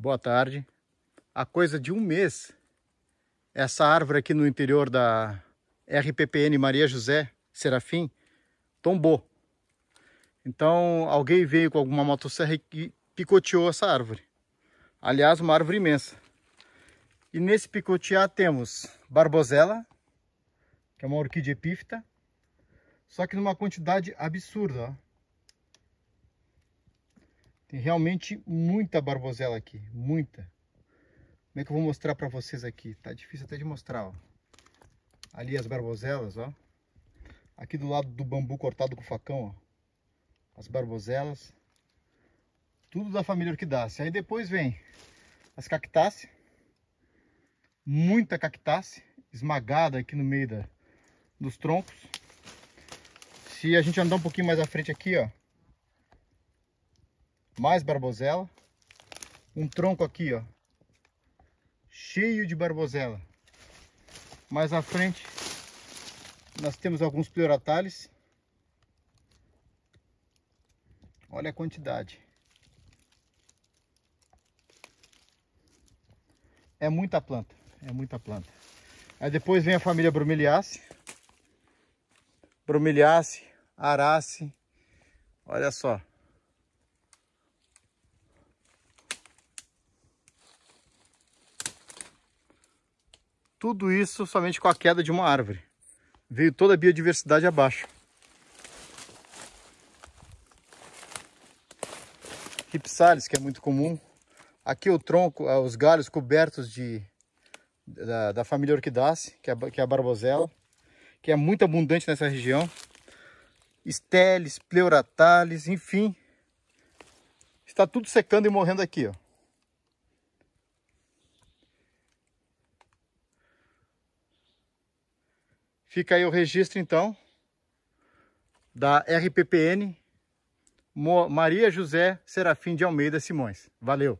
Boa tarde. Há coisa de um mês, essa árvore aqui no interior da RPPN Maria José Serafim tombou. Então alguém veio com alguma motosserra e picoteou essa árvore. Aliás, uma árvore imensa. E nesse picotear temos barbosela, que é uma orquídea epífita, só que numa quantidade absurda. Ó. Tem realmente muita barbosela aqui, muita. Como é que eu vou mostrar para vocês aqui? Tá difícil até de mostrar, ó. Ali as barboselas, ó. Aqui do lado do bambu cortado com facão, ó. As barboselas. Tudo da família orquidácea. Aí depois vem as cactáceas. Muita cactácea esmagada aqui no meio da, dos troncos. Se a gente andar um pouquinho mais à frente aqui, ó, mais barbosela. Um tronco aqui, ó, cheio de barbosela. Mais à frente, nós temos alguns pleuratales. Olha a quantidade. É muita planta, é muita planta. Aí depois vem a família Bromeliaceae. Bromeliaceae, Arace. Olha só. Tudo isso somente com a queda de uma árvore. Veio toda a biodiversidade abaixo. Ripsalis, que é muito comum. Aqui o tronco, ah, os galhos cobertos de, da, da família Orquidaceae, que é, que é a barbosela, que é muito abundante nessa região. Esteles, pleuratales, enfim. Está tudo secando e morrendo aqui, ó. Fica aí o registro então da RPPN Maria José Serafim de Almeida Simões. Valeu!